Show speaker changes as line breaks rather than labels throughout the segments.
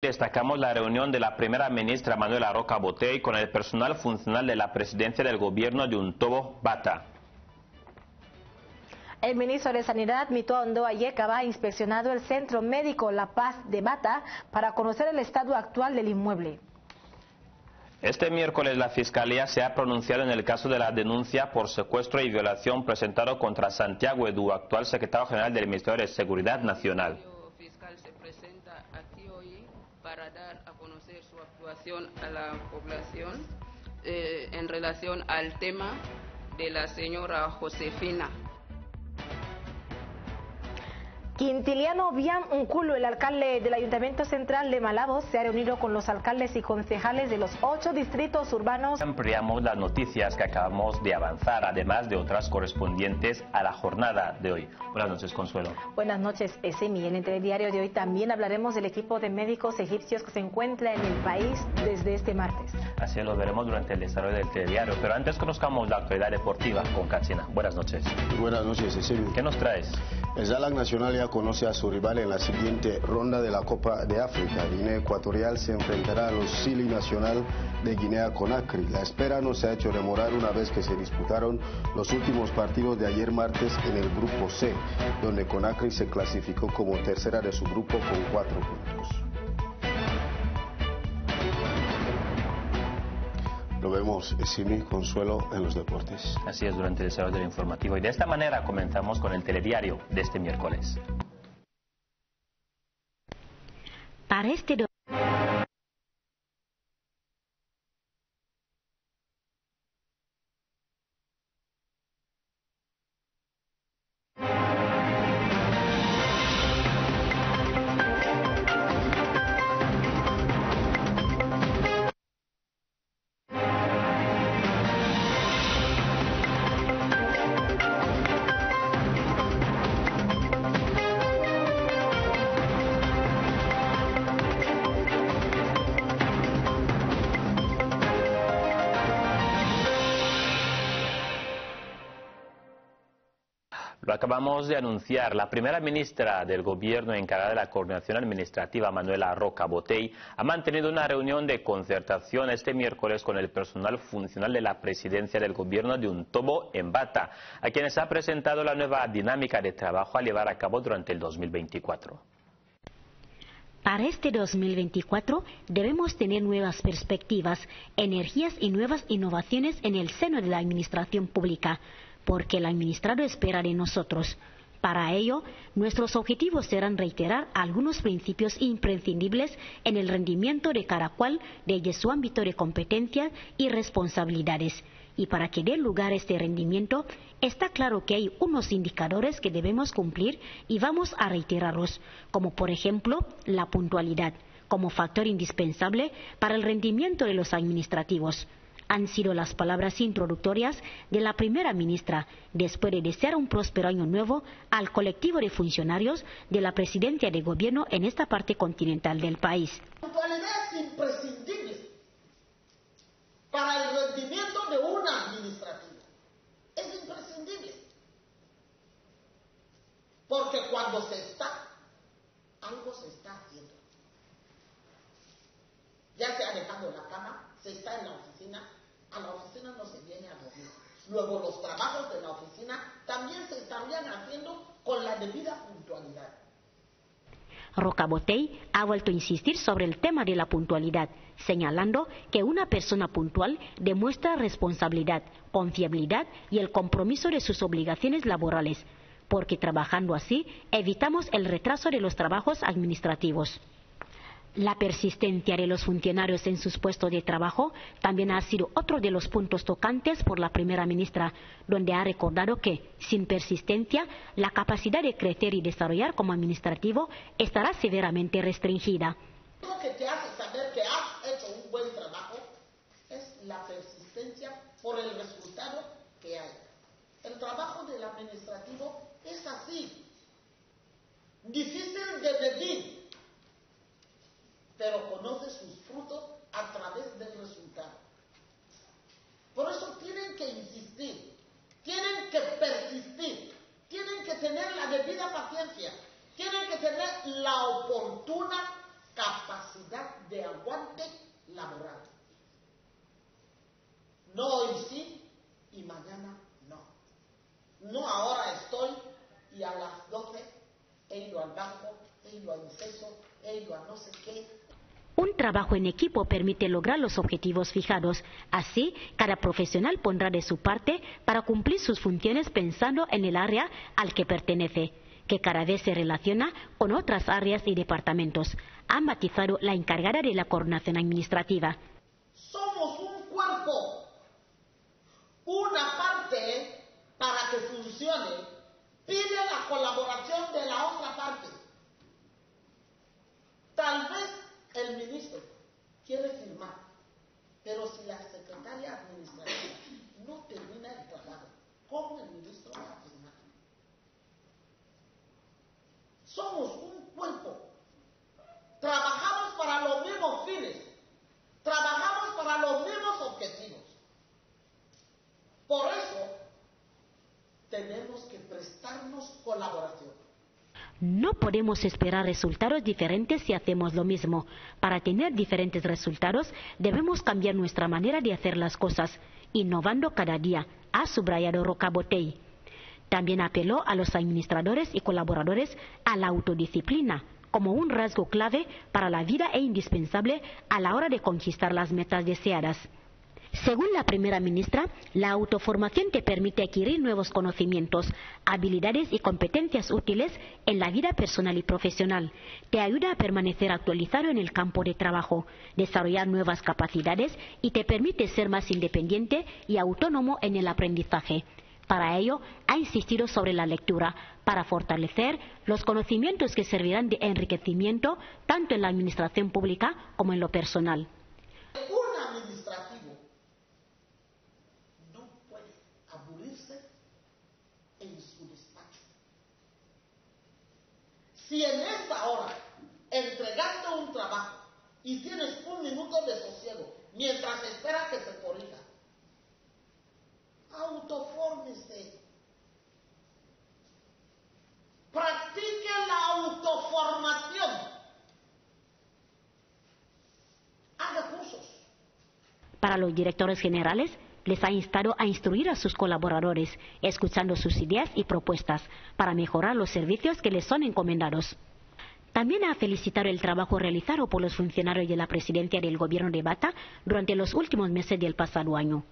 Destacamos la reunión de la primera ministra Manuela Roca Botey con el personal funcional de la presidencia del gobierno de Untobo Bata.
El ministro de Sanidad, Mito Ondoa Yekaba, ha inspeccionado el centro médico La Paz de Bata para conocer el estado actual del inmueble.
Este miércoles la Fiscalía se ha pronunciado en el caso de la denuncia por secuestro y violación presentado contra Santiago Edu, actual secretario general del Ministerio de Seguridad Nacional.
El fiscal se presenta aquí hoy para dar a conocer su actuación a la población eh, en relación al tema de la señora Josefina.
Quintiliano Bian Unculo, el alcalde del Ayuntamiento Central de Malabo, se ha reunido con los alcaldes y concejales de los ocho distritos urbanos.
Ampliamos las noticias que acabamos de avanzar, además de otras correspondientes a la jornada de hoy. Buenas noches, Consuelo.
Buenas noches, Esemi. En el telediario de hoy también hablaremos del equipo de médicos egipcios que se encuentra en el país desde este martes.
Así lo veremos durante el desarrollo del telediario, pero antes conozcamos la actualidad deportiva con Katsina. Buenas noches.
Buenas noches, Esemi.
¿Qué nos traes?
El Zalag Nacional ya conoce a su rival en la siguiente ronda de la Copa de África. Guinea Ecuatorial se enfrentará a los Sili Nacional de Guinea Conakry. La espera no se ha hecho demorar una vez que se disputaron los últimos partidos de ayer martes en el grupo C, donde Conakry se clasificó como tercera de su grupo con cuatro puntos. Lo vemos, Simi Consuelo, en los deportes.
Así es, durante el desarrollo del informativo. Y de esta manera comenzamos con el telediario de este miércoles.
Para
acabamos de anunciar. La primera ministra del gobierno encargada de la coordinación administrativa, Manuela Roca Botey, ha mantenido una reunión de concertación este miércoles con el personal funcional de la presidencia del gobierno de Untobo en Bata, a quienes ha presentado la nueva dinámica de trabajo a llevar a cabo durante el 2024.
Para este 2024 debemos tener nuevas perspectivas, energías y nuevas innovaciones en el seno de la administración pública, porque el administrado espera de nosotros. Para ello, nuestros objetivos serán reiterar algunos principios imprescindibles en el rendimiento de cada cual desde su ámbito de competencia y responsabilidades. Y para que dé lugar a este rendimiento, está claro que hay unos indicadores que debemos cumplir y vamos a reiterarlos, como por ejemplo la puntualidad, como factor indispensable para el rendimiento de los administrativos han sido las palabras introductorias de la primera ministra después de desear un próspero año nuevo al colectivo de funcionarios de la presidencia de gobierno en esta parte continental del país.
La puntualidad es imprescindible para el rendimiento de una administrativa. Es imprescindible. Porque cuando se está, algo se está haciendo. Ya se ha dejado la cama, se está en la oficina, a la oficina no se viene a dormir. Luego los trabajos de la oficina también se estarían haciendo con la debida puntualidad.
Rocabotey ha vuelto a insistir sobre el tema de la puntualidad, señalando que una persona puntual demuestra responsabilidad, confiabilidad y el compromiso de sus obligaciones laborales, porque trabajando así evitamos el retraso de los trabajos administrativos. La persistencia de los funcionarios en sus puestos de trabajo también ha sido otro de los puntos tocantes por la primera ministra, donde ha recordado que, sin persistencia, la capacidad de crecer y desarrollar como administrativo estará severamente restringida.
Lo que te hace saber que has hecho un buen trabajo es la persistencia por el resultado que hay. El trabajo del administrativo es así, difícil de medir pero conoce sus frutos a través del resultado. Por eso tienen que insistir, tienen que persistir, tienen que tener la debida paciencia, tienen que tener la oportuna capacidad de aguante laboral. No hoy sí y mañana no. No ahora estoy y a las 12 he ido al banco, he ido al ICESO, he ido a no sé qué.
Un trabajo en equipo permite lograr los objetivos fijados. Así, cada profesional pondrá de su parte para cumplir sus funciones pensando en el área al que pertenece, que cada vez se relaciona con otras áreas y departamentos. Ha matizado la encargada de la coordinación administrativa.
Somos un cuerpo. Una parte para que funcione pide la colaboración de la otra parte. Tal vez el ministro quiere firmar, pero si la secretaria administrativa no termina el trabajo, ¿cómo el ministro va a firmar? Somos un cuerpo. Trabajamos para los mismos fines. Trabajamos para los mismos objetivos. Por eso tenemos que prestarnos colaboración.
No podemos esperar resultados diferentes si hacemos lo mismo. Para tener diferentes resultados debemos cambiar nuestra manera de hacer las cosas, innovando cada día, ha subrayado Rocabotei. También apeló a los administradores y colaboradores a la autodisciplina como un rasgo clave para la vida e indispensable a la hora de conquistar las metas deseadas. Según la primera ministra, la autoformación te permite adquirir nuevos conocimientos, habilidades y competencias útiles en la vida personal y profesional. Te ayuda a permanecer actualizado en el campo de trabajo, desarrollar nuevas capacidades y te permite ser más independiente y autónomo en el aprendizaje. Para ello, ha insistido sobre la lectura, para fortalecer los conocimientos que servirán de enriquecimiento tanto en la administración pública como en lo personal
administrativo no puede aburrirse en su despacho. Si en esta hora entregaste un trabajo y tienes un minuto de sosiego mientras esperas que se corrija, autofórmese. Practique la autoformación. Haga cursos.
Para los directores generales, les ha instado a instruir a sus colaboradores, escuchando sus ideas y propuestas para mejorar los servicios que les son encomendados. También ha felicitado el trabajo realizado por los funcionarios de la presidencia del gobierno de Bata durante los últimos meses del pasado año.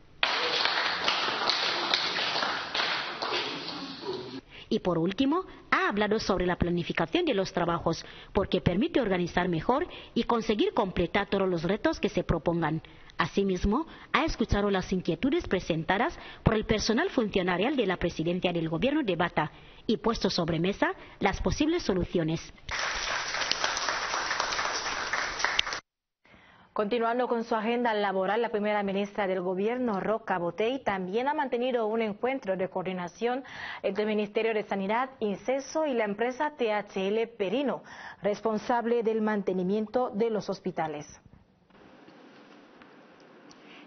Y por último, ha hablado sobre la planificación de los trabajos, porque permite organizar mejor y conseguir completar todos los retos que se propongan. Asimismo, ha escuchado las inquietudes presentadas por el personal funcionarial de la presidencia del gobierno de Bata y puesto sobre mesa las posibles soluciones.
Continuando con su agenda laboral, la primera ministra del gobierno, Roca Botei, también ha mantenido un encuentro de coordinación entre el Ministerio de Sanidad, INCESO y la empresa THL Perino, responsable del mantenimiento de los hospitales.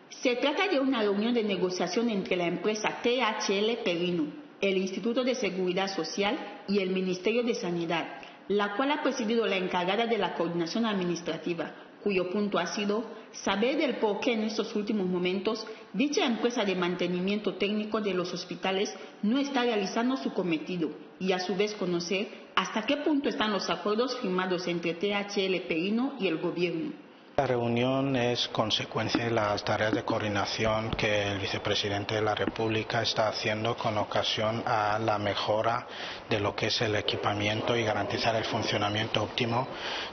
Se trata de una reunión de negociación entre la empresa THL Perino, el Instituto de Seguridad Social y el Ministerio de Sanidad, la cual ha presidido la encargada de la coordinación administrativa, cuyo punto ha sido saber del por qué en estos últimos momentos dicha empresa de mantenimiento técnico de los hospitales no está realizando su cometido y a su vez conocer hasta qué punto están los acuerdos firmados entre THL Perino y el gobierno.
La reunión es consecuencia de las tareas de coordinación que el vicepresidente de la República está haciendo con ocasión a la mejora de lo que es el equipamiento y garantizar el funcionamiento óptimo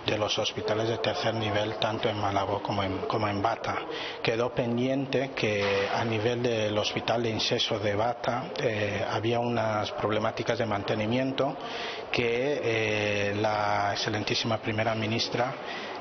de los hospitales de tercer nivel tanto en Malabo como en, Bata. Quedó pendiente que a nivel del hospital de inceso de Bata eh, había unas problemáticas de mantenimiento que eh, la excelentísima primera ministra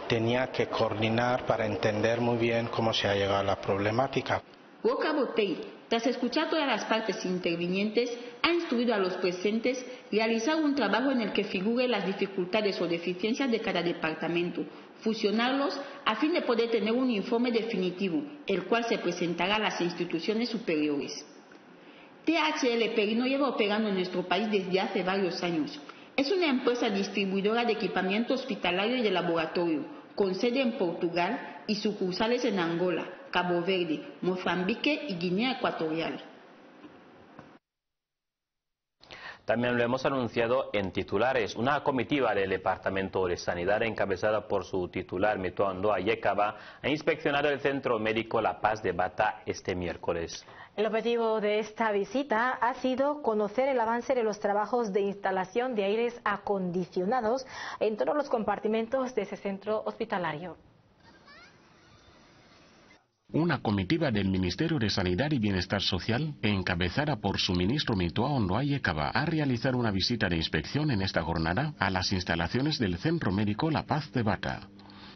tenía que coordinar para entender muy bien cómo se ha llegado a la problemática.
Boca Botei, tras escuchar todas las partes intervinientes, ha instruido a los presentes realizar un trabajo en el que figure las dificultades o deficiencias de cada departamento, fusionarlos a fin de poder tener un informe definitivo, el cual se presentará a las instituciones superiores. THL Perino lleva operando en nuestro país desde hace varios años Es una empresa distribuidora de equipamiento hospitalario y de laboratorio, con sede en Portugal y sucursales en Angola, Cabo Verde, Mozambique y Guinea Ecuatorial.
También lo hemos anunciado en titulares. Una comitiva del Departamento de Sanidad encabezada por su titular Mituando Ayekaba ha inspeccionado el Centro Médico La Paz de Bata este miércoles.
El objetivo de esta visita ha sido conocer el avance de los trabajos de instalación de aires acondicionados en todos los compartimentos de ese centro hospitalario.
Una comitiva del Ministerio de Sanidad y Bienestar Social, encabezada por su ministro Mitoa Ondoayekaba, ha realizado una visita de inspección en esta jornada a las instalaciones del Centro Médico La Paz de Bata.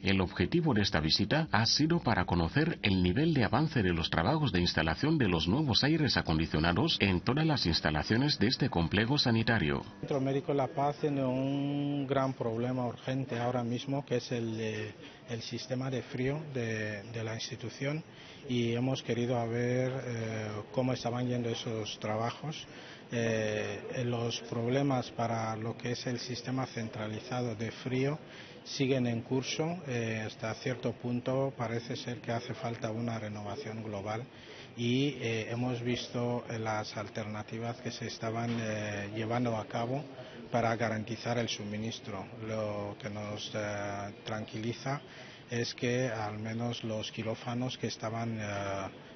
El objetivo de esta visita ha sido para conocer el nivel de avance de los trabajos de instalación de los nuevos aires acondicionados en todas las instalaciones de este complejo sanitario.
El Centro Médico La Paz tiene un gran problema urgente ahora mismo, que es el, el sistema de frío de, de, la institución y hemos querido ver eh, cómo estaban yendo esos trabajos. Eh, los problemas para lo que es el sistema centralizado de frío siguen en curso. Eh, hasta cierto punto parece ser que hace falta una renovación global y eh, hemos visto las alternativas que se estaban eh, llevando a cabo para garantizar el suministro. Lo que nos eh, tranquiliza es que al menos los quirófanos que estaban, eh,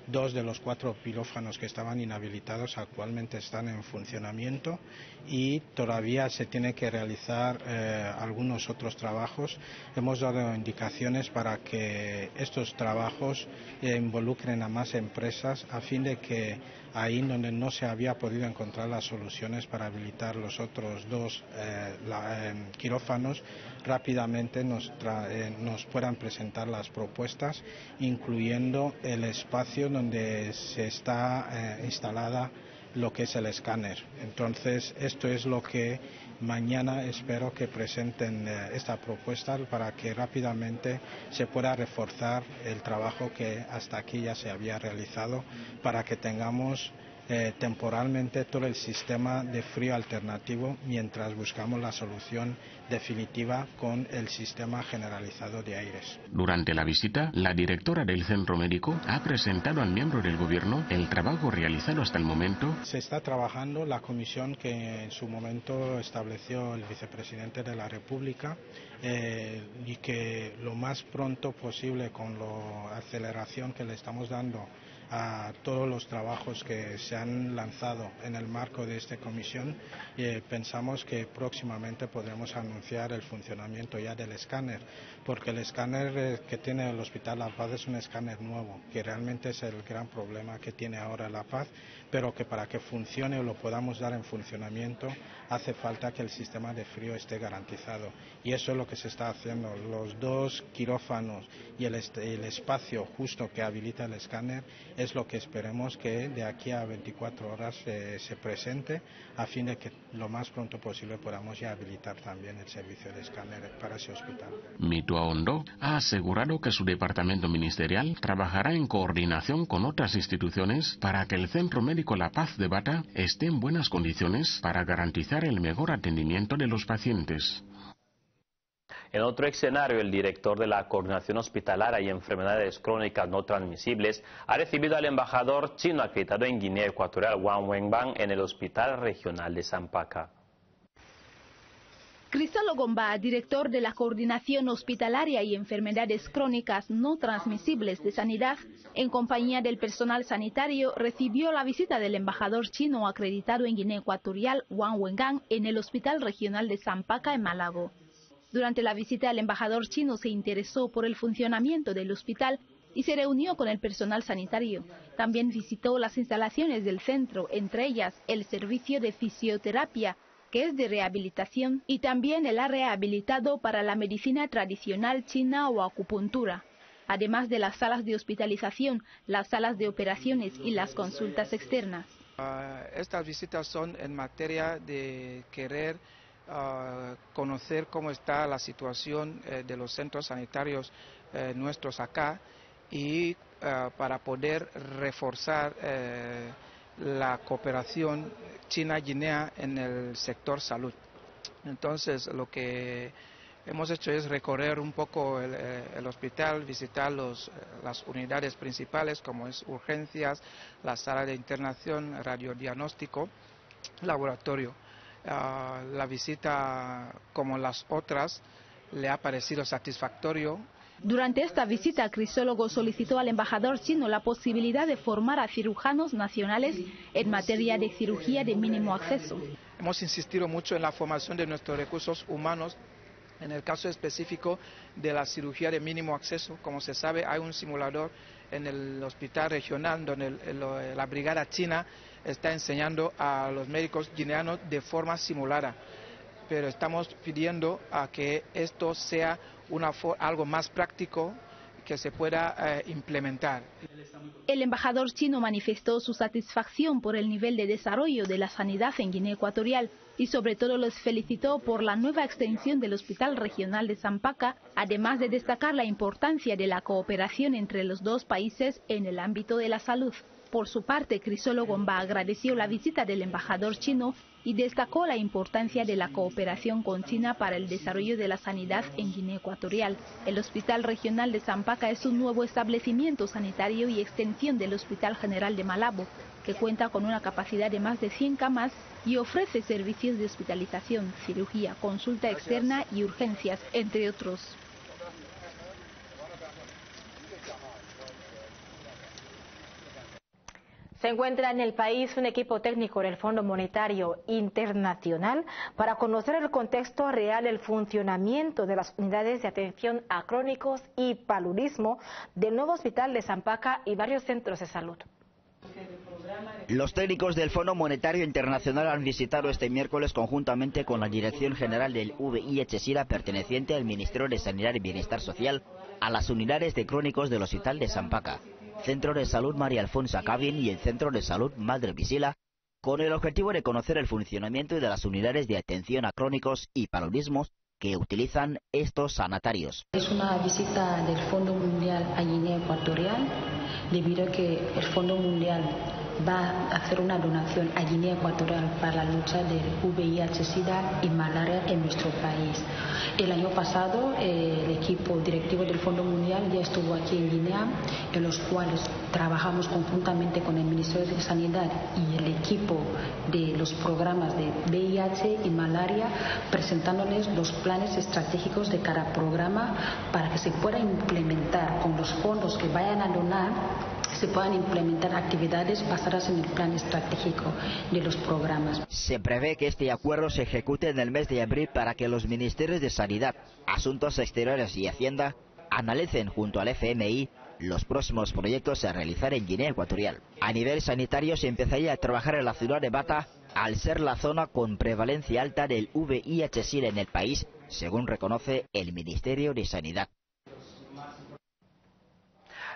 dos de los cuatro quirófanos que estaban inhabilitados actualmente están en funcionamiento y todavía se tiene que realizar eh, algunos otros trabajos. Hemos dado indicaciones para que estos trabajos eh, involucren a más empresas a fin de que ahí donde no se había podido encontrar las soluciones para habilitar los otros dos eh, la, eh, quirófanos, rápidamente nos, eh, nos, puedan presentar las propuestas, incluyendo el espacio donde se está instalada lo que es el escáner. Entonces, esto es lo que mañana espero que presenten eh, esta propuesta para que rápidamente se pueda reforzar el trabajo que hasta aquí ya se había realizado para que tengamos eh, temporalmente todo el sistema de frío alternativo mientras buscamos la solución definitiva con el sistema generalizado de aires.
Durante la visita, la directora del centro médico ha presentado al miembro del gobierno el trabajo realizado hasta el momento.
Se está trabajando la comisión que en su momento estableció el vicepresidente de la República eh, y que lo más pronto posible con la aceleración que le estamos dando a todos los trabajos que se han lanzado en el marco de esta comisión y pensamos que próximamente podremos anunciar el funcionamiento ya del escáner, porque el escáner eh, que tiene el Hospital La Paz es un escáner nuevo, que realmente es el gran problema que tiene ahora La Paz, pero que para que funcione o lo podamos dar en funcionamiento hace falta que el sistema de frío esté garantizado. Y eso es lo que se está haciendo. Los dos quirófanos y el, el espacio justo que habilita el escáner es lo que esperemos que de aquí a 24 horas eh, se presente a fin de que lo más pronto posible podamos ya habilitar también el servicio de escáner para ese hospital.
Mitua Hondo ha asegurado que su departamento ministerial trabajará en coordinación con otras instituciones para que el Centro Médico La Paz de Bata esté en buenas condiciones para garantizar el mejor atendimiento de los pacientes.
En otro escenario, el director de la Coordinación Hospitalaria y Enfermedades Crónicas No Transmisibles ha recibido al embajador chino acreditado en Guinea Ecuatorial, Wang Wenbang, en el Hospital Regional de Zampaca.
Cristólo Gomba, director de la Coordinación Hospitalaria y Enfermedades Crónicas No Transmisibles de Sanidad, en compañía del personal sanitario, recibió la visita del embajador chino acreditado en Guinea Ecuatorial, Wang Wengang, en el Hospital Regional de Zampaca, en Malago. Durante la visita, el embajador chino se interesó por el funcionamiento del hospital y se reunió con el personal sanitario. También visitó las instalaciones del centro, entre ellas el servicio de fisioterapia, que es de rehabilitación, y también el ha rehabilitado para la medicina tradicional china o acupuntura, además de las salas de hospitalización, las salas de operaciones y las consultas externas.
Uh, estas visitas son en materia de querer uh, conocer cómo está la situación eh, de los centros sanitarios eh, nuestros acá y uh, para poder reforzar eh, la cooperación China-Guinea en el sector salud. Entonces, lo que hemos hecho es recorrer un poco el, eh, hospital, visitar los, las unidades principales como es urgencias, la sala de internación, radiodiagnóstico, laboratorio. Ah, la visita, como las otras, le ha parecido satisfactorio.
Durante esta visita, crisólogo solicitó al embajador chino la posibilidad de formar a cirujanos nacionales en materia de cirugía de mínimo acceso.
Hemos insistido mucho en la formación de nuestros recursos humanos en el caso específico de la cirugía de mínimo acceso, como se sabe, hay un simulador en el hospital regional donde la brigada china está enseñando a los médicos guineanos de forma simulada. Pero estamos pidiendo a que esto sea algo más práctico que se pueda eh, implementar.
El embajador chino manifestó su satisfacción por el nivel de desarrollo de la sanidad en Guinea Ecuatorial y sobre todo los felicitó por la nueva extensión del Hospital Regional de Zampaca, además de destacar la importancia de la cooperación entre los dos países en el ámbito de la salud. Por su parte, Crisolo Gomba agradeció la visita del embajador chino y destacó la importancia de la cooperación con China para el desarrollo de la sanidad en Guinea Ecuatorial. El Hospital Regional de Zampaca es un nuevo establecimiento sanitario y extensión del Hospital General de Malabo, que cuenta con una capacidad de más de 100 camas y ofrece servicios de hospitalización, cirugía, consulta externa y urgencias, entre otros.
Se encuentra en el país un equipo técnico del Fondo Monetario Internacional para conocer el contexto real del funcionamiento de las unidades de atención a crónicos y paludismo del nuevo hospital de Zampaca y varios centros de salud.
Los técnicos del Fondo Monetario Internacional han visitado este miércoles conjuntamente con la Dirección General del VIH-Sida perteneciente al Ministerio de Sanidad y Bienestar Social a las unidades de crónicos del Hospital de Zampaca. Centro de Salud María Alfonso Cabin y el Centro de Salud Madre Visila, con el objetivo de conocer el funcionamiento de las unidades de atención a crónicos y paludismos que utilizan estos sanatarios.
Es una visita del Fondo Mundial a Guinea Ecuatorial, debido a que el Fondo Mundial va a hacer una donación a Guinea Ecuatorial para la lucha del VIH, SIDA y malaria en nuestro país. El año pasado eh, el equipo directivo del Fondo Mundial ya estuvo aquí en Guinea, en los cuales trabajamos conjuntamente con el Ministerio de Sanidad y el equipo de los programas de VIH y malaria, presentándoles los planes estratégicos de cada programa para que se pueda implementar con los fondos que vayan a donar se puedan implementar actividades basadas en el plan estratégico de los programas.
Se prevé que este acuerdo se ejecute en el mes de abril para que los ministerios de Sanidad, Asuntos Exteriores y Hacienda analicen junto al FMI los próximos proyectos a realizar en Guinea Ecuatorial. A nivel sanitario se empezaría a trabajar en la ciudad de Bata al ser la zona con prevalencia alta del VIH-Sida en el país, según reconoce el Ministerio de Sanidad.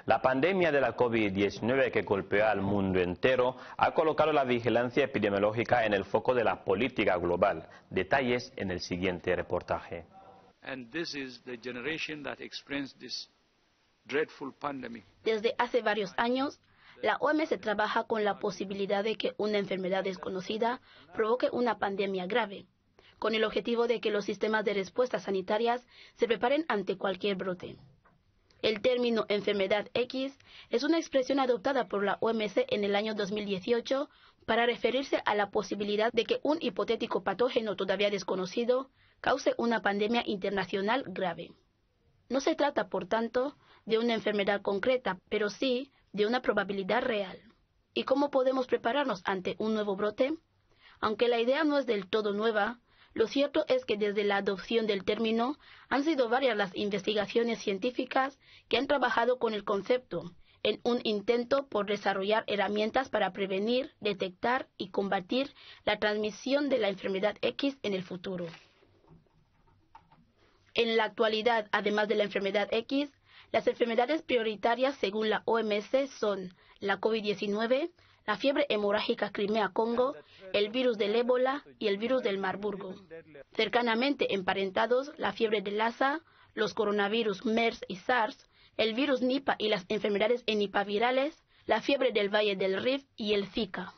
La pandemia de la COVID-19 que golpea al mundo entero ha colocado la vigilancia epidemiológica en el foco de la política global. Detalles en el siguiente reportaje.
Desde hace varios años, la OMS trabaja con la posibilidad de que una enfermedad desconocida provoque una pandemia grave, con el objetivo de que los sistemas de respuesta sanitarias se preparen ante cualquier brote. El término enfermedad X es una expresión adoptada por la OMS en el año 2018 para referirse a la posibilidad de que un hipotético patógeno todavía desconocido cause una pandemia internacional grave. No se trata, por tanto, de una enfermedad concreta, pero sí de una probabilidad real. ¿Y cómo podemos prepararnos ante un nuevo brote? Aunque la idea no es del todo nueva, lo cierto es que desde la adopción del término han sido varias las investigaciones científicas que han trabajado con el concepto en un intento por desarrollar herramientas para prevenir, detectar y combatir la transmisión de la enfermedad X en el futuro. En la actualidad, además de la enfermedad X, las enfermedades prioritarias según la OMS son la COVID-19, la fiebre hemorrágica Crimea-Congo, el virus del ébola y el virus del Marburgo. Cercanamente emparentados, la fiebre de Lassa, los coronavirus MERS y SARS, el virus Nipah y las enfermedades enipavirales, la fiebre del Valle del Rift y el Zika.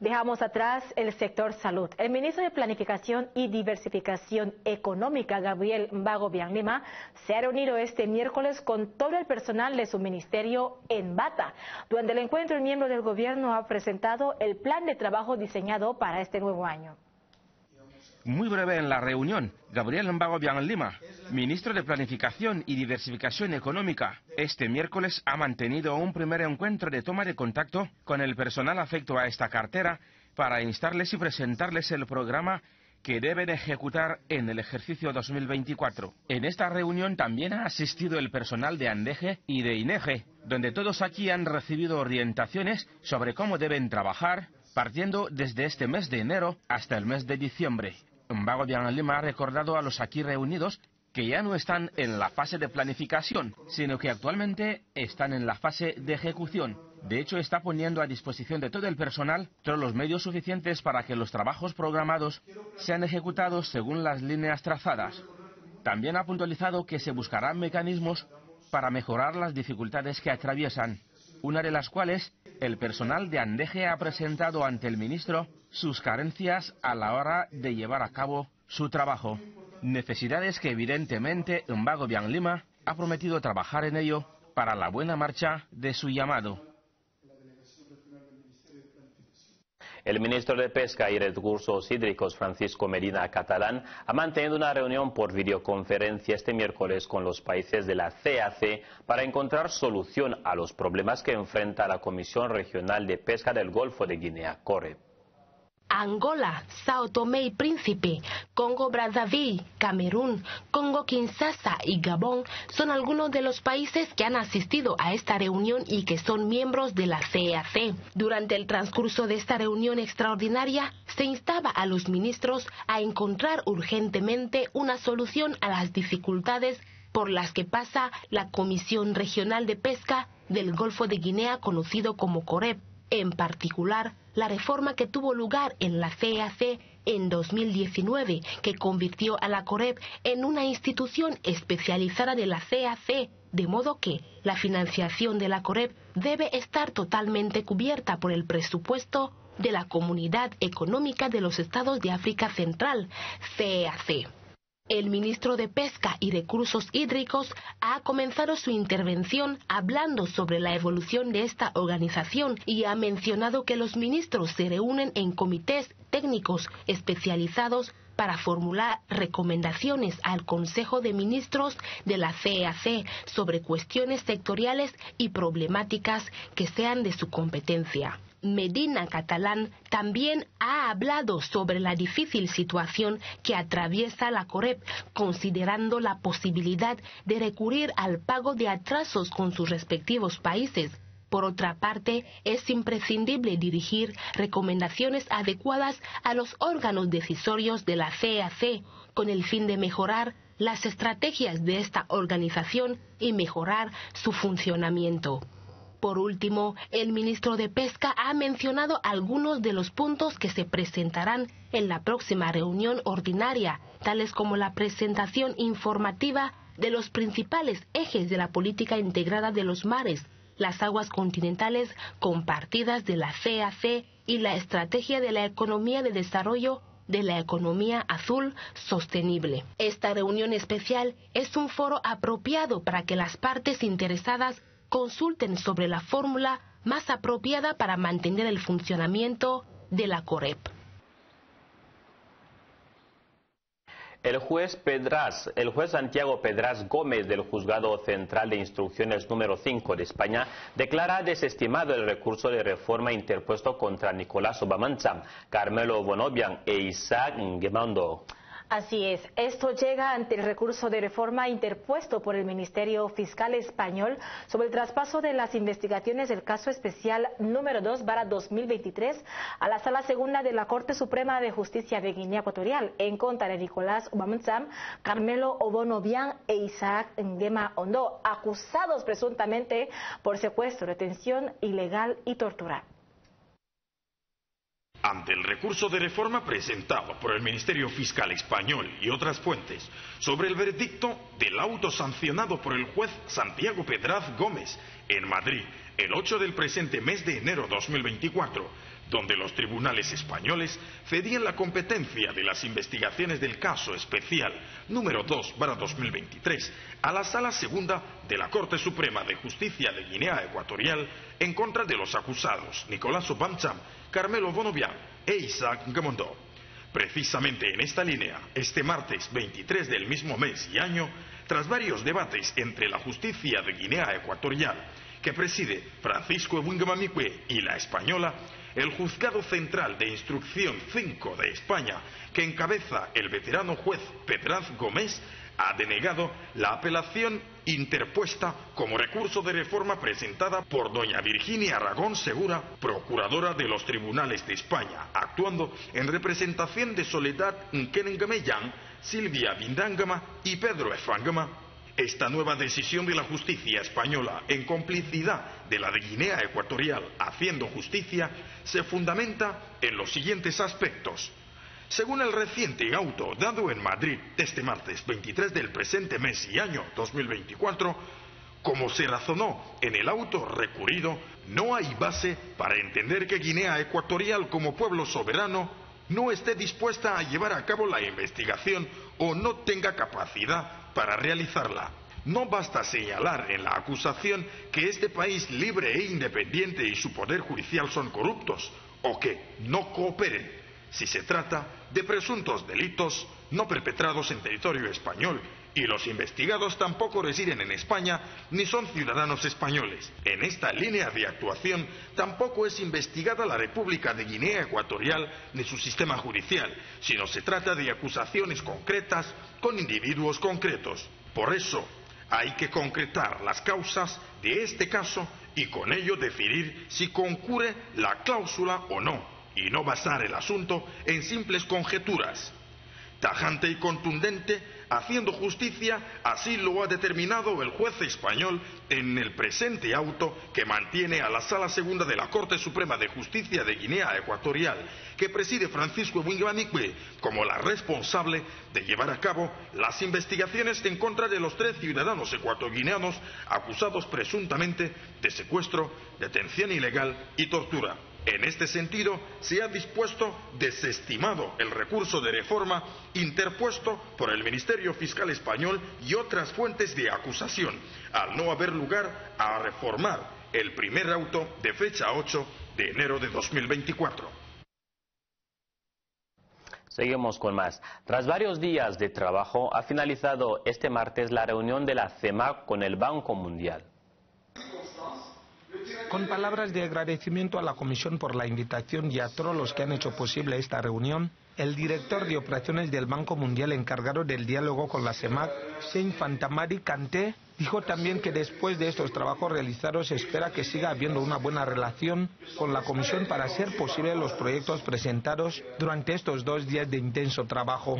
Dejamos atrás el sector salud. El ministro de Planificación y Diversificación Económica, Gabriel Mbago Lima, se ha reunido este miércoles con todo el personal de su ministerio en Bata. Durante el encuentro, el miembro del gobierno ha presentado el plan de trabajo diseñado para este nuevo año.
Muy breve en la reunión, Gabriel Mbago Lima, ministro de Planificación y Diversificación Económica, este miércoles ha mantenido un primer encuentro de toma de contacto con el personal afecto a esta cartera para instarles y presentarles el programa que deben ejecutar en el ejercicio 2024. En esta reunión también ha asistido el personal de Andeje y de INEGE, donde todos aquí han recibido orientaciones sobre cómo deben trabajar, partiendo desde este mes de enero hasta el mes de diciembre. Mbago Lima ha recordado a los aquí reunidos que ya no están en la fase de planificación, sino que actualmente están en la fase de ejecución. De hecho, está poniendo a disposición de todo el personal todos los medios suficientes para que los trabajos programados sean ejecutados según las líneas trazadas. También ha puntualizado que se buscarán mecanismos para mejorar las dificultades que atraviesan, una de las cuales el personal de Andeje ha presentado ante el ministro sus carencias a la hora de llevar a cabo su trabajo. Necesidades que evidentemente Mbago Lima ha prometido trabajar en ello para la buena marcha de su llamado.
El ministro de Pesca y Recursos Hídricos, Francisco Medina Catalán, ha mantenido una reunión por videoconferencia este miércoles con los países de la CAC para encontrar solución a los problemas que enfrenta la Comisión Regional de Pesca del Golfo de Guinea, CORE.
Angola, Sao Tomé y Príncipe, Congo Brazzaville, Camerún, Congo Kinshasa y Gabón son algunos de los países que han asistido a esta reunión y que son miembros de la CEAC. Durante el transcurso de esta reunión extraordinaria, se instaba a los ministros a encontrar urgentemente una solución a las dificultades por las que pasa la Comisión Regional de Pesca del Golfo de Guinea, conocido como COREP en particular la reforma que tuvo lugar en la CAC en 2019, que convirtió a la COREP en una institución especializada de la CAC, de modo que la financiación de la COREP debe estar totalmente cubierta por el presupuesto de la Comunidad Económica de los Estados de África Central, CAC. El ministro de Pesca y Recursos Hídricos ha comenzado su intervención hablando sobre la evolución de esta organización y ha mencionado que los ministros se reúnen en comités técnicos especializados para formular recomendaciones al Consejo de Ministros de la CEAC sobre cuestiones sectoriales y problemáticas que sean de su competencia. Medina Catalán también ha hablado sobre la difícil situación que atraviesa la COREP, considerando la posibilidad de recurrir al pago de atrasos con sus respectivos países. Por otra parte, es imprescindible dirigir recomendaciones adecuadas a los órganos decisorios de la CAC con el fin de mejorar las estrategias de esta organización y mejorar su funcionamiento. Por último, el ministro de Pesca ha mencionado algunos de los puntos que se presentarán en la próxima reunión ordinaria, tales como la presentación informativa de los principales ejes de la política integrada de los mares, las aguas continentales compartidas de la CAC y la estrategia de la economía de desarrollo de la economía azul sostenible. Esta reunión especial es un foro apropiado para que las partes interesadas consulten sobre la fórmula más apropiada para mantener el funcionamiento de la COREP.
El juez Pedraz, el juez Santiago Pedraz Gómez del Juzgado Central de Instrucciones número 5 de España declara desestimado el recurso de reforma interpuesto contra Nicolás Obamanza, Carmelo Bonobian e Isaac Gemando.
Así es, esto llega ante el recurso de reforma interpuesto por el Ministerio Fiscal Español sobre el traspaso de las investigaciones del caso especial número 2 para 2023 a la Sala Segunda de la Corte Suprema de Justicia de Guinea Ecuatorial en contra de Nicolás Obamanzam, Carmelo Obonobian e Isaac Ngema Ondo, acusados presuntamente por secuestro, detención ilegal y tortura.
Ante el recurso de reforma presentado por el Ministerio Fiscal Español y otras fuentes sobre el veredicto del auto sancionado por el juez Santiago Pedraz Gómez en Madrid el 8 del presente mes de enero 2024, donde los tribunales españoles cedían la competencia de las investigaciones del caso especial número 2 para 2023 a la Sala Segunda de la Corte Suprema de Justicia de Guinea Ecuatorial en contra de los acusados Nicolás Obamcham, Carmelo Bonovian e Isaac Gamondo. Precisamente en esta línea, este martes 23 del mismo mes y año, tras varios debates entre la justicia de Guinea Ecuatorial, que preside Francisco Wingamamikwe y la española, el Juzgado Central de Instrucción 5 de España, que encabeza el veterano juez Pedraz Gómez, ha denegado la apelación interpuesta como recurso de reforma presentada por doña Virginia Aragón Segura, procuradora de los tribunales de España, actuando en representación de Soledad Nkenengameyán, Silvia Vindangama y Pedro Efangama. Esta nueva decisión de la justicia española, en complicidad de la de Guinea Ecuatorial haciendo justicia, se fundamenta en los siguientes aspectos. Según el reciente auto dado en Madrid este martes 23 del presente mes y año 2024, como se razonó en el auto recurrido, no hay base para entender que Guinea Ecuatorial como pueblo soberano no esté dispuesta a llevar a cabo la investigación o no tenga capacidad para realizarla. No basta señalar en la acusación que este país libre e independiente y su poder judicial son corruptos o que no cooperen si se trata de presuntos delitos no perpetrados en territorio español y los investigados tampoco residen en España ni son ciudadanos españoles. En esta línea de actuación tampoco es investigada la República de Guinea Ecuatorial ni su sistema judicial, sino se trata de acusaciones concretas con individuos concretos. Por eso hay que concretar las causas de este caso y con ello decidir si concurre la cláusula o no y no basar el asunto en simples conjeturas. Tajante y contundente, haciendo justicia, así lo ha determinado el juez español en el presente auto que mantiene a la Sala Segunda de la Corte Suprema de Justicia de Guinea Ecuatorial, que preside Francisco Winganicue como la responsable de llevar a cabo las investigaciones en contra de los tres ciudadanos ecuatorianos acusados presuntamente de secuestro, detención ilegal y tortura. En este sentido, se ha dispuesto desestimado el recurso de reforma interpuesto por el Ministerio Fiscal Español y otras fuentes de acusación, al no haber lugar a reformar el primer auto de fecha 8 de enero de 2024.
Seguimos con más. Tras varios días de trabajo, ha finalizado este martes la reunión de la CEMAC con el Banco Mundial.
Con palabras de agradecimiento a la Comisión por la invitación y a todos los que han hecho posible esta reunión, el director de operaciones del Banco Mundial encargado del diálogo con la CEMAC, Saint Fantamari Kanté, dijo también que después de estos trabajos realizados espera que siga habiendo una buena relación con la Comisión para hacer posible los proyectos presentados durante estos dos días de intenso trabajo.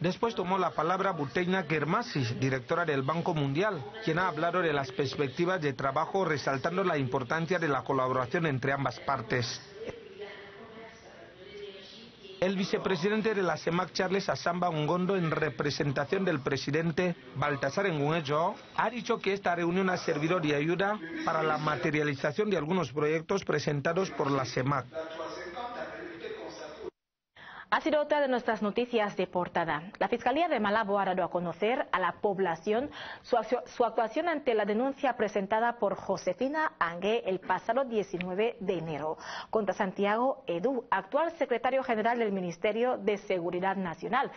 Después tomó la palabra Buteina Germasis, directora del Banco Mundial, quien ha hablado de las perspectivas de trabajo resaltando la importancia de la colaboración entre ambas partes. El vicepresidente de la CEMAC, Charles Asamba Ungondo, en representación del presidente Baltasar Nguejo, ha dicho que esta reunión ha servido de ayuda para la materialización de algunos proyectos presentados por la CEMAC.
Ha sido otra de nuestras noticias de portada. La Fiscalía de Malabo ha dado a conocer a la población su, actuación ante la denuncia presentada por Josefina Angue el pasado 19 de enero contra Santiago Edu, actual secretario general del Ministerio de Seguridad Nacional,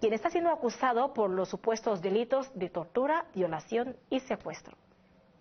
quien está siendo acusado por los supuestos delitos de tortura, violación y secuestro.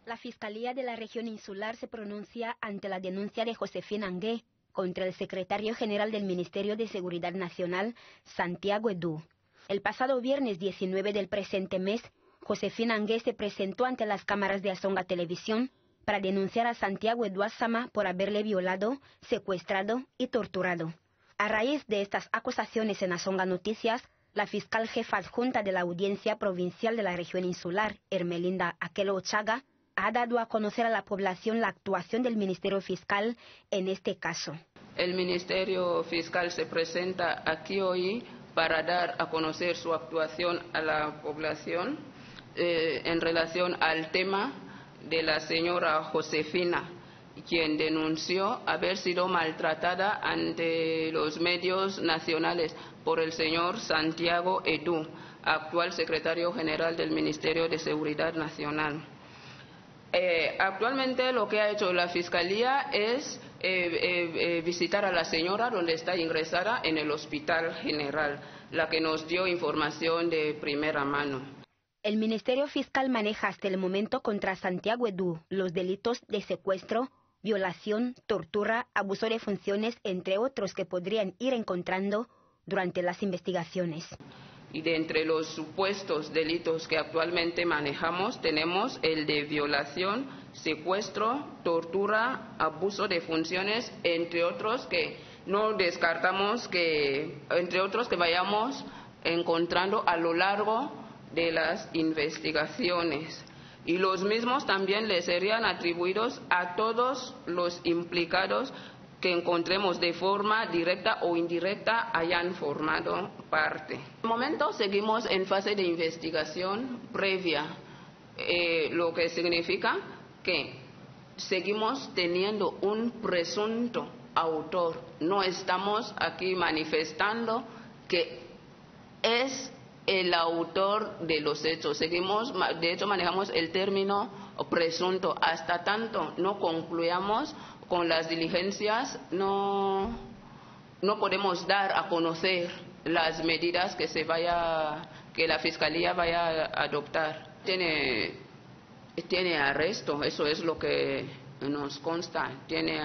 La Fiscalía de la región insular se pronuncia ante la denuncia de Josefina Angue contra el secretario general del Ministerio de Seguridad Nacional, Santiago Edu. El pasado viernes 19 del presente mes, Josefina Angué se presentó ante las cámaras de Azonga Televisión para denunciar a Santiago Edu Asama por haberle violado, secuestrado y torturado. A raíz de estas acusaciones en Azonga Noticias, la fiscal jefa adjunta de la Audiencia Provincial de la Región Insular, Hermelinda Aquelo Ochaga, ha dado a conocer a la población la actuación del Ministerio Fiscal en este caso.
El Ministerio Fiscal se presenta aquí hoy para dar a conocer su actuación a la población eh, en relación al tema de la señora Josefina, quien denunció haber sido maltratada ante los medios nacionales por el señor Santiago Edu, actual secretario general del Ministerio de Seguridad Nacional. Eh, actualmente lo que ha hecho la Fiscalía es eh, eh, visitar a la señora donde está ingresada en el Hospital General, la que nos dio información de primera mano.
El Ministerio Fiscal maneja hasta el momento contra Santiago Edu los delitos de secuestro, violación, tortura, abuso de funciones, entre otros que podrían ir encontrando durante las investigaciones.
Y de entre los supuestos delitos que actualmente manejamos tenemos el de violación, secuestro, tortura, abuso de funciones, entre otros que no descartamos que, entre otros que vayamos encontrando a lo largo de las investigaciones. Y los mismos también le serían atribuidos a todos los implicados que encontremos de forma directa o indirecta hayan formado parte. De momento seguimos en fase de investigación previa, eh, lo que significa que seguimos teniendo un presunto autor. No estamos aquí manifestando que es el autor de los hechos. Seguimos, de hecho, manejamos el término presunto. Hasta tanto no concluyamos con las diligencias no, no podemos dar a conocer las medidas que se vaya que la fiscalía vaya a adoptar. Tiene, tiene arresto, eso es lo que nos consta. Tiene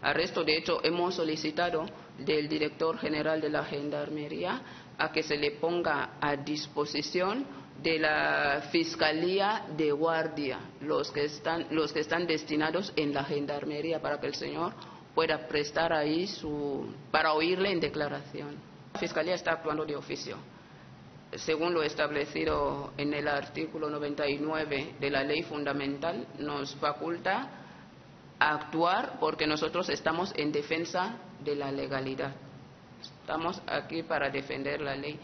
arresto, de hecho hemos solicitado del director general de la Gendarmería a que se le ponga a disposición de la Fiscalía de Guardia, los que están, los que están destinados en la Gendarmería, para que el señor pueda prestar ahí su, para oírle en declaración. La Fiscalía está actuando de oficio. Según lo establecido en el artículo 99 de la ley fundamental, nos faculta actuar porque nosotros estamos en defensa de la legalidad. Estamos aquí para defender la ley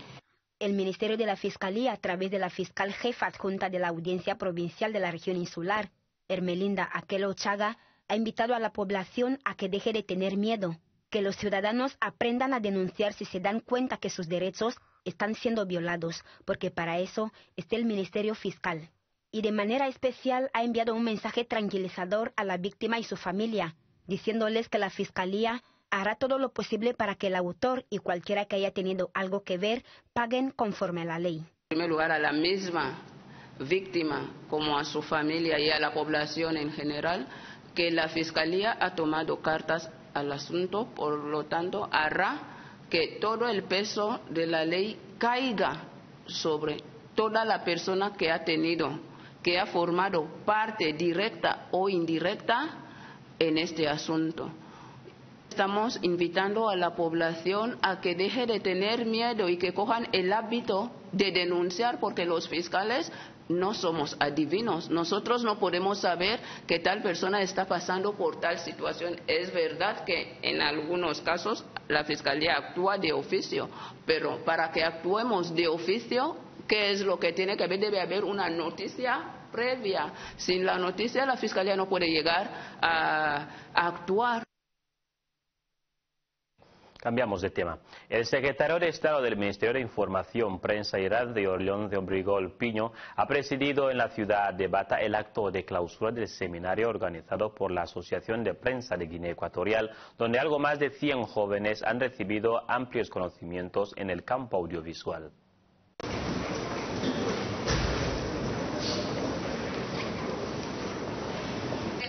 el Ministerio de la Fiscalía, a través de la fiscal jefa adjunta de la Audiencia Provincial de la Región Insular, Hermelinda Aquelo Chaga, ha invitado a la población a que deje de tener miedo, que los ciudadanos aprendan a denunciar si se dan cuenta que sus derechos están siendo violados, porque para eso está el Ministerio Fiscal. Y de manera especial ha enviado un mensaje tranquilizador a la víctima y su familia, diciéndoles que la Fiscalía hará todo lo posible para que el autor y cualquiera que haya tenido algo que ver paguen conforme a la ley.
En primer lugar, a la misma víctima como a su familia y a la población en general, que la Fiscalía ha tomado cartas al asunto, por lo tanto, hará que todo el peso de la ley caiga sobre toda la persona que ha tenido, que ha formado parte directa o indirecta en este asunto. Estamos invitando a la población a que deje de tener miedo y que cojan el hábito de denunciar porque los fiscales no somos adivinos. Nosotros no podemos saber que tal persona está pasando por tal situación. Es verdad que en algunos casos la Fiscalía actúa de oficio, pero para que actuemos de oficio, ¿qué es lo que tiene que haber? Debe haber una noticia previa. Sin la noticia la Fiscalía no puede llegar a, actuar.
Cambiamos de tema. El secretario de Estado del Ministerio de Información, Prensa y Radio, León de Obrigol Piño, ha presidido en la ciudad de Bata el acto de clausura del seminario organizado por la Asociación de Prensa de Guinea Ecuatorial, donde algo más de 100 jóvenes han recibido amplios conocimientos en el campo audiovisual.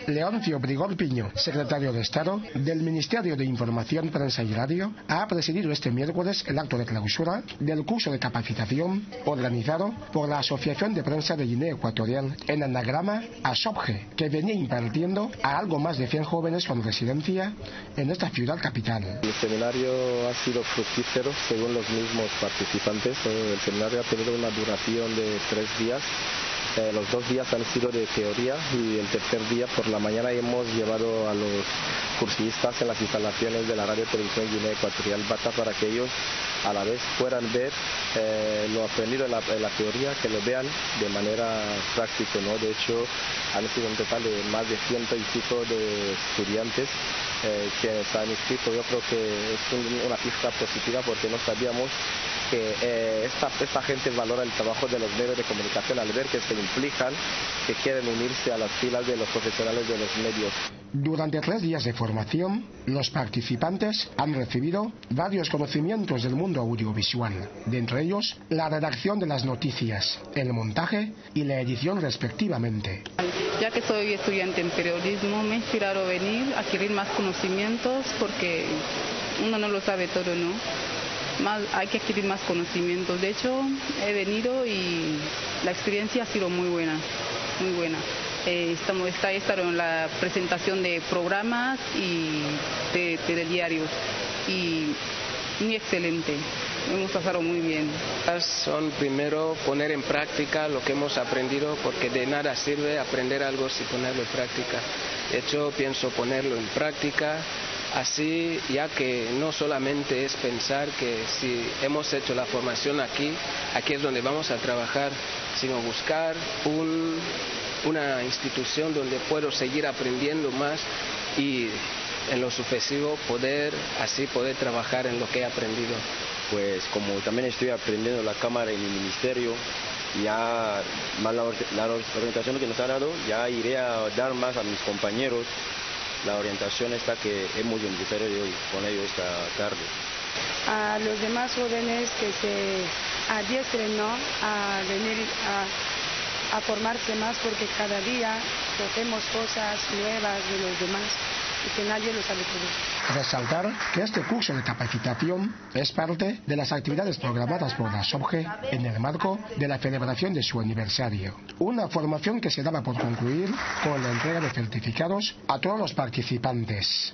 Leoncio Brigor Piño, secretario de Estado del Ministerio de Información, Prensa y Radio, ha presidido este miércoles el acto de clausura del curso de capacitación organizado por la Asociación de Prensa de Guinea Ecuatorial en anagrama ASOPGE, que venía impartiendo a algo más de 100 jóvenes con residencia en esta ciudad capital.
El seminario ha sido fructífero según los mismos participantes. El seminario ha tenido una duración de tres días Eh, los dos días han sido de teoría y el tercer día por la mañana hemos llevado a los cursistas en las instalaciones de la radio televisión Guinea Ecuatorial Bata para que ellos a la vez puedan ver eh, lo aprendido en la, teoría, que lo vean de manera práctica. ¿no? De hecho, han sido un total de más de ciento y pico de estudiantes eh, que han inscrito. Yo creo que es una pista positiva porque no sabíamos que eh, esta, esta, gente valora el trabajo de los medios de comunicación al ver que se implican, que quieren unirse a las filas de los profesionales de los medios.
Durante tres días de formación, los participantes han recibido varios conocimientos del mundo audiovisual, de entre ellos la redacción de las noticias, el montaje y la edición respectivamente.
Ya que soy estudiante en periodismo, me he inspirado a venir a adquirir más conocimientos porque uno no lo sabe todo, ¿no? Hay que adquirir más conocimientos. De hecho, he venido y la experiencia ha sido muy buena, muy buena. Eh, estamos, está, en la presentación de programas y de telediarios y muy excelente. Hemos pasado muy bien.
Son primero poner en práctica lo que hemos aprendido porque de nada sirve aprender algo sin ponerlo en práctica. De hecho, pienso ponerlo en práctica Así, ya que no solamente es pensar que si hemos hecho la formación aquí, aquí es donde vamos a trabajar, sino buscar una institución donde puedo seguir aprendiendo más y en lo sucesivo poder así poder trabajar en lo que he aprendido.
Pues como también estoy aprendiendo la cámara en mi ministerio, ya más la, la orientación que nos ha dado, ya iré a dar más a mis compañeros la orientación está que hemos empezado hoy con ellos esta tarde.
A los demás jóvenes que se adiestren ¿no? a venir a, a formarse más porque cada día cogemos cosas nuevas de los demás que nadie lo sabe todo.
Resaltar que este curso de capacitación es parte de las actividades programadas por la SOBGE en el marco de la celebración de su aniversario. Una formación que se daba por concluir con la entrega de certificados a todos los participantes.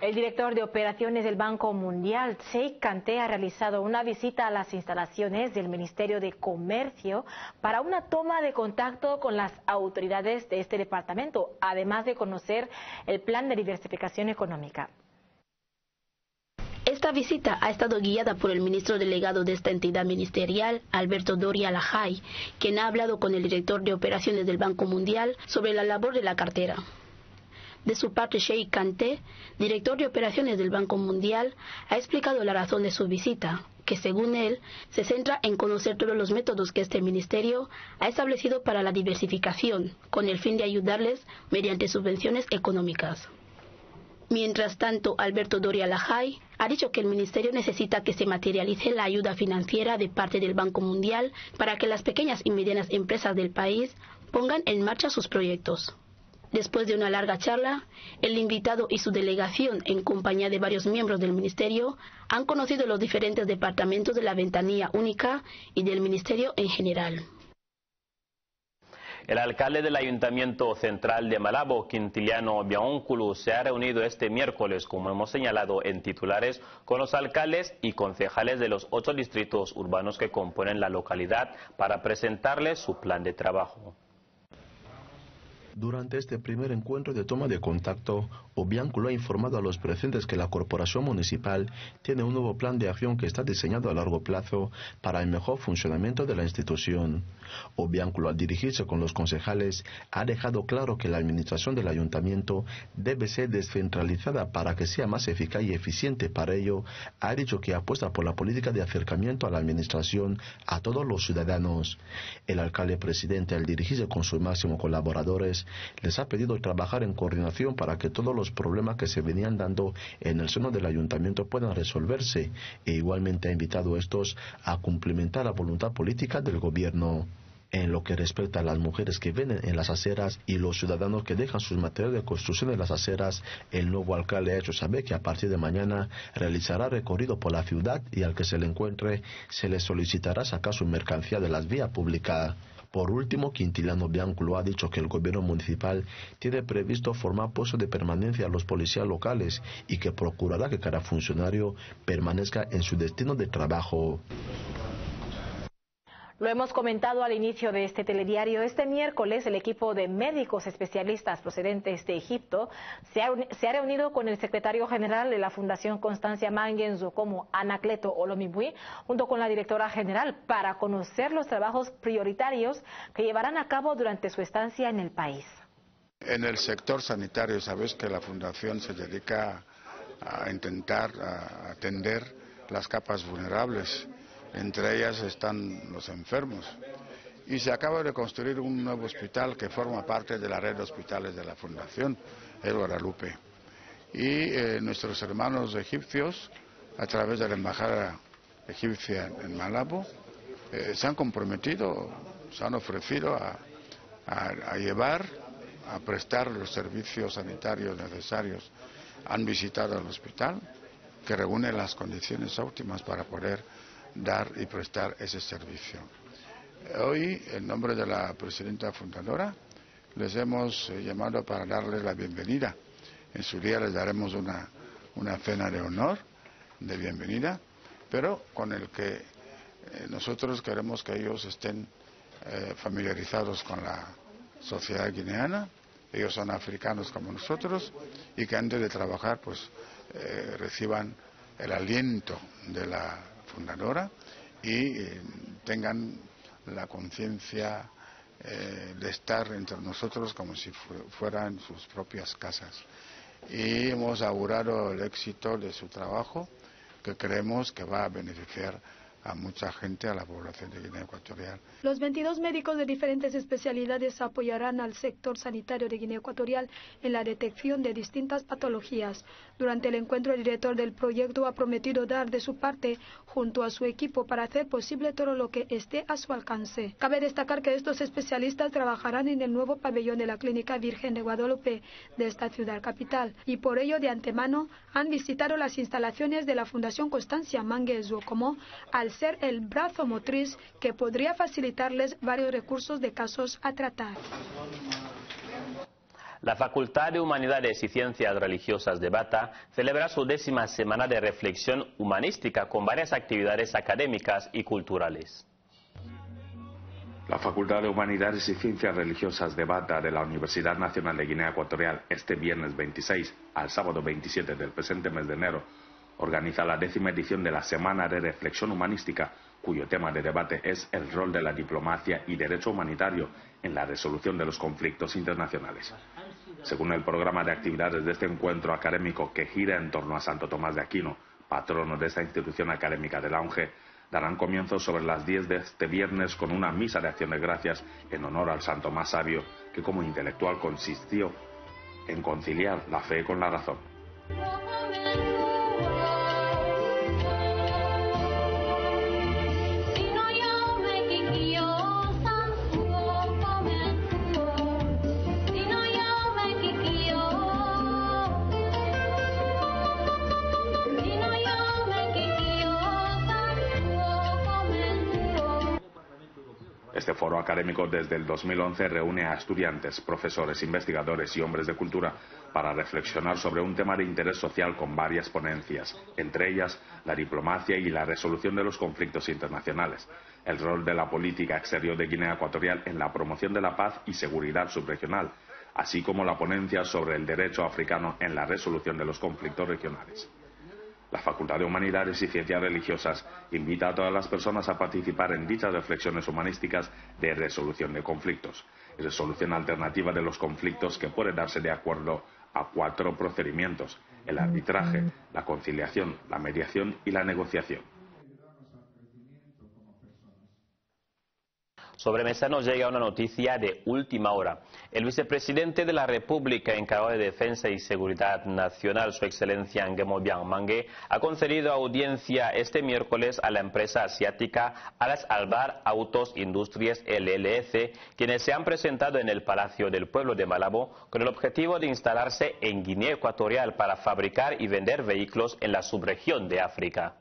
El director de operaciones del Banco Mundial, Sheikh Kanté, ha realizado una visita a las instalaciones del Ministerio de Comercio para una toma de contacto con las autoridades de este departamento, además de conocer el plan de diversificación económica.
Esta visita ha estado guiada por el ministro delegado de esta entidad ministerial, Alberto Doria Lajay, quien ha hablado con el director de operaciones del Banco Mundial sobre la labor de la cartera. De su parte, Sheikh Kanté, director de operaciones del Banco Mundial, ha explicado la razón de su visita, que según él se centra en conocer todos los métodos que este ministerio ha establecido para la diversificación, con el fin de ayudarles mediante subvenciones económicas. Mientras tanto, Alberto Doria Lajay ha dicho que el Ministerio necesita que se materialice la ayuda financiera de parte del Banco Mundial para que las pequeñas y medianas empresas del país pongan en marcha sus proyectos. Después de una larga charla, el invitado y su delegación, en compañía de varios miembros del Ministerio, han conocido los diferentes departamentos de la ventanilla única y del Ministerio en general.
El alcalde del Ayuntamiento Central de Malabo, Quintiliano Biaúnculo, se ha reunido este miércoles, como hemos señalado en titulares, con los alcaldes y concejales de los ocho distritos urbanos que componen la localidad para presentarles su plan de trabajo.
Durante este primer encuentro de toma de contacto, Obianculo ha informado a los presentes que la Corporación Municipal tiene un nuevo plan de acción que está diseñado a largo plazo para el mejor funcionamiento de la institución. Obianculo, al dirigirse con los concejales, ha dejado claro que la administración del ayuntamiento debe ser descentralizada para que sea más eficaz y eficiente. Para ello, ha dicho que apuesta por la política de acercamiento a la administración a todos los ciudadanos. El alcalde presidente, al dirigirse con sus máximos colaboradores, les ha pedido trabajar en coordinación para que todos los problemas que se venían dando en el seno del ayuntamiento puedan resolverse e igualmente ha invitado a estos a cumplimentar la voluntad política del gobierno. En lo que respecta a las mujeres que venden en las aceras y los ciudadanos que dejan sus materiales de construcción en las aceras, el nuevo alcalde ha hecho saber que a partir de mañana realizará recorrido por la ciudad y al que se le encuentre se le solicitará sacar su mercancía de las vías públicas. Por último, Quintiliano Bianculo ha dicho que el gobierno municipal tiene previsto formar puestos de permanencia a los policías locales y que procurará que cada funcionario permanezca en su destino de trabajo.
Lo hemos comentado al inicio de este telediario. Este miércoles el equipo de médicos especialistas procedentes de Egipto se ha, reunido con el secretario general de la Fundación Constancia Mangenzo como Anacleto Olomibui, junto con la directora general, para conocer los trabajos prioritarios que llevarán a cabo durante su estancia en el país.
En el sector sanitario sabes que la Fundación se dedica a intentar atender las capas vulnerables entre ellas están los enfermos. Y se acaba de construir un nuevo hospital que forma parte de la red de hospitales de la Fundación, el Guadalupe. Y eh, nuestros hermanos egipcios, a través de la Embajada egipcia en Malabo, eh, se han comprometido, se han ofrecido a, a llevar, a prestar los servicios sanitarios necesarios. Han visitado el hospital, que reúne las condiciones óptimas para poder dar y prestar ese servicio. Hoy, en nombre de la presidenta fundadora, les hemos eh, llamado para darles la bienvenida. En su día les daremos una, cena de honor, de bienvenida, pero con el que eh, nosotros queremos que ellos estén eh, familiarizados con la sociedad guineana, ellos son africanos como nosotros, y que antes de trabajar pues reciban el aliento de la fundadora y eh, tengan la conciencia eh, de estar entre nosotros como si fueran sus propias casas. Y hemos augurado el éxito de su trabajo que creemos que va a beneficiar a mucha gente, a la población de Guinea Ecuatorial.
Los 22 médicos de diferentes especialidades apoyarán al sector sanitario de Guinea Ecuatorial en la detección de distintas patologías. Durante el encuentro, el director del proyecto ha prometido dar de su parte junto a su equipo para hacer posible todo lo que esté a su alcance. Cabe destacar que estos especialistas trabajarán en el nuevo pabellón de la Clínica Virgen de Guadalupe de esta ciudad capital y por ello de antemano han visitado las instalaciones de la Fundación Constancia Manguezo como al ser el brazo motriz que podría facilitarles varios recursos de casos a tratar.
La Facultad de Humanidades y Ciencias Religiosas de Bata celebra su décima semana de reflexión humanística con varias actividades académicas y culturales.
La Facultad de Humanidades y Ciencias Religiosas de Bata de la Universidad Nacional de Guinea Ecuatorial este viernes 26 al sábado 27 del presente mes de enero organiza la décima edición de la Semana de Reflexión Humanística, cuyo tema de debate es el rol de la diplomacia y derecho humanitario en la resolución de los conflictos internacionales. Según el programa de actividades de este encuentro académico que gira en torno a Santo Tomás de Aquino, patrono de esta institución académica de la ONG, darán comienzo sobre las 10 de este viernes con una misa de acción de gracias en honor al Santo Más Sabio, que como intelectual consistió en conciliar la fe con la razón. Este foro académico desde el 2011 reúne a estudiantes, profesores, investigadores y hombres de cultura para reflexionar sobre un tema de interés social con varias ponencias, entre ellas la diplomacia y la resolución de los conflictos internacionales, el rol de la política exterior de Guinea Ecuatorial en la promoción de la paz y seguridad subregional, así como la ponencia sobre el derecho africano en la resolución de los conflictos regionales. La Facultad de Humanidades y Ciencias Religiosas invita a todas las personas a participar en dichas reflexiones humanísticas de resolución de conflictos, resolución alternativa de los conflictos que puede darse de acuerdo a cuatro procedimientos, el arbitraje, la conciliación, la mediación y la negociación.
Sobre mesa nos llega una noticia de última hora. El vicepresidente de la República encargado de Defensa y Seguridad Nacional, su excelencia Nguemo Mangue, ha concedido audiencia este miércoles a la empresa asiática Alas Albar Autos Industrias LLC, quienes se han presentado en el Palacio del Pueblo de Malabo con el objetivo de instalarse en Guinea Ecuatorial para fabricar y vender vehículos en la subregión de África.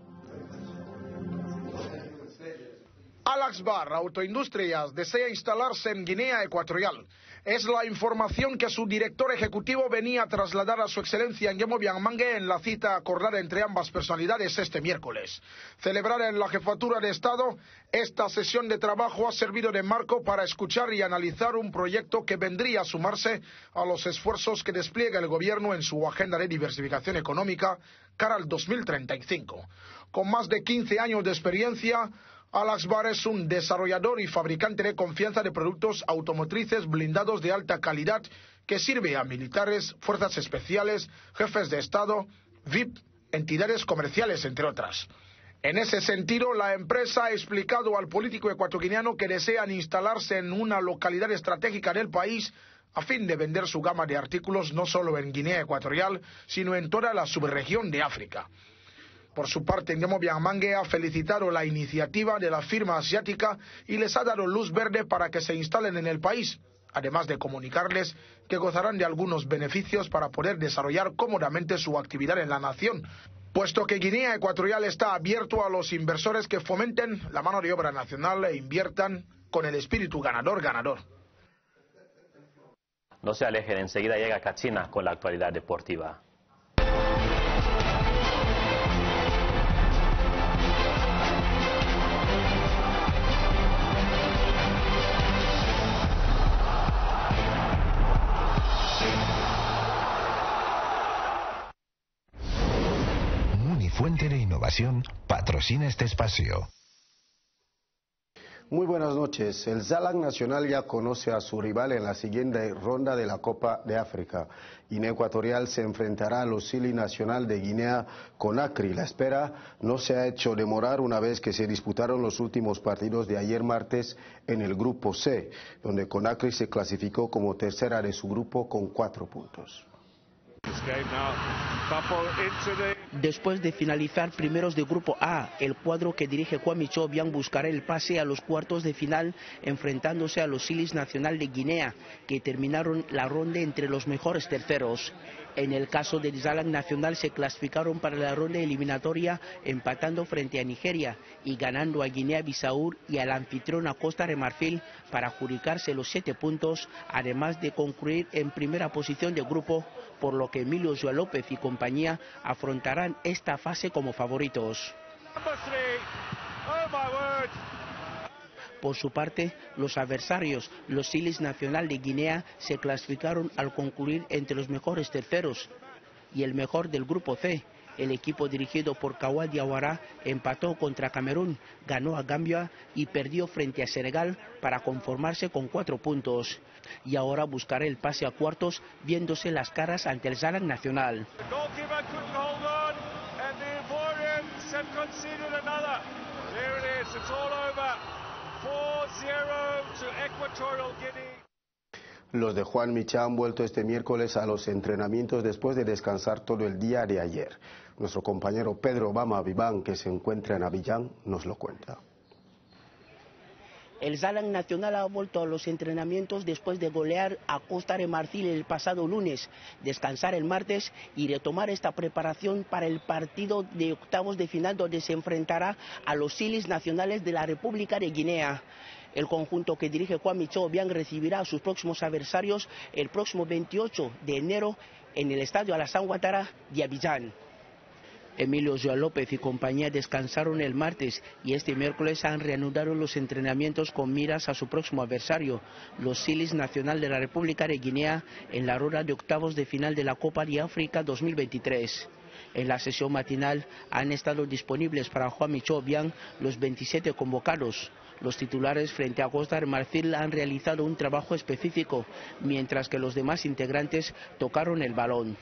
Alaxbar Autoindustrias desea instalarse en Guinea Ecuatorial. Es la información que su director ejecutivo venía a trasladar a su excelencia Nguemo Bianmangue en la cita acordada entre ambas personalidades este miércoles. Celebrar en la jefatura de Estado, esta sesión de trabajo ha servido de marco para escuchar y analizar un proyecto que vendría a sumarse a los esfuerzos que despliega el gobierno en su agenda de diversificación económica cara al 2035. Con más de 15 años de experiencia, Alaxbar es un desarrollador y fabricante de confianza de productos automotrices blindados de alta calidad que sirve a militares, fuerzas especiales, jefes de Estado, VIP, entidades comerciales, entre otras. En ese sentido, la empresa ha explicado al político ecuatoriano que desean instalarse en una localidad estratégica del país a fin de vender su gama de artículos no solo en Guinea Ecuatorial, sino en toda la subregión de África. Por su parte, Ngemo Bianmangue ha felicitado la iniciativa de la firma asiática y les ha dado luz verde para que se instalen en el país, además de comunicarles que gozarán de algunos beneficios para poder desarrollar cómodamente su actividad en la nación, puesto que Guinea Ecuatorial está abierto a los inversores que fomenten la mano de obra nacional e inviertan con el espíritu ganador-ganador.
No se alejen, enseguida llega Cachina con la actualidad deportiva.
Innovación patrocina este espacio.
Muy buenas noches. El Zalang Nacional ya conoce a su rival en la siguiente ronda de la Copa de África. Guinea Ecuatorial se enfrentará a los Sili Nacional de Guinea Conakry. La espera no se ha hecho demorar una vez que se disputaron los últimos partidos de ayer martes en el Grupo C, donde Conakry se clasificó como tercera de su grupo con cuatro puntos.
Después de finalizar primeros de Grupo A, el cuadro que dirige Juan Michobian buscará el pase a los cuartos de final enfrentándose a los Silis Nacional de Guinea, que terminaron la ronda entre los mejores terceros. En el caso del Zalang Nacional se clasificaron para la ronda eliminatoria empatando frente a Nigeria y ganando a Guinea-Bissau y al anfitrión a Costa de Marfil para adjudicarse los siete puntos, además de concluir en primera posición de grupo, por lo que Emilio Joa López y compañía afrontarán esta fase como favoritos. Por su parte, los adversarios, los Silis Nacional de Guinea, se clasificaron al concluir entre los mejores terceros y el mejor del grupo C. El equipo dirigido por Kawal Diawara empató contra Camerún, ganó a Gambia y perdió frente a Senegal para conformarse con cuatro puntos. Y ahora buscará el pase a cuartos viéndose las caras ante el Zalang Nacional.
Los de Juan Micha han vuelto este miércoles a los entrenamientos después de descansar todo el día de ayer. Nuestro compañero Pedro Obama Viván, que se encuentra en Avillán, nos lo cuenta.
El Zalang Nacional ha vuelto a los entrenamientos después de golear a Costa de Marfil el pasado lunes, descansar el martes y retomar esta preparación para el partido de octavos de final donde se enfrentará a los Silis Nacionales de la República de Guinea. El conjunto que dirige Juan Micho Bian recibirá a sus próximos adversarios el próximo 28 de enero en el estadio Alassane Ouattara de Abidjan. Emilio Joa López y compañía descansaron el martes y este miércoles han reanudado los entrenamientos con miras a su próximo adversario, los Silis Nacional de la República de Guinea, en la ronda de octavos de final de la Copa de África 2023. En la sesión matinal han estado disponibles para Juan Micho Bian los 27 convocados. Los titulares frente a Costa de Marfil han realizado un trabajo específico, mientras que los demás integrantes tocaron el balón.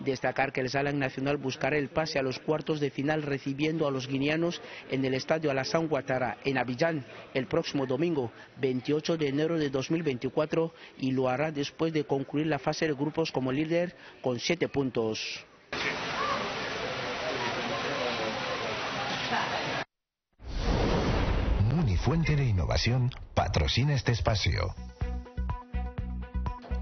Destacar que el Zalang Nacional buscará el pase a los cuartos de final recibiendo a los guineanos en el estadio Alassane Ouattara en Abidjan el próximo domingo 28 de enero de 2024 y lo hará después de concluir la fase de grupos como líder con siete puntos.
Munifuente de Innovación patrocina este espacio.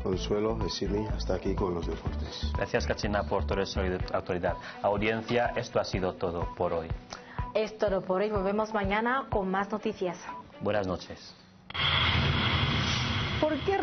Consuelo, Esimi, hasta aquí con los deportes.
Gracias, Cachina, por toda esa actualidad. Audiencia, esto ha sido todo por hoy.
Es todo por hoy. Volvemos mañana con más noticias.
Buenas noches.
¿Por qué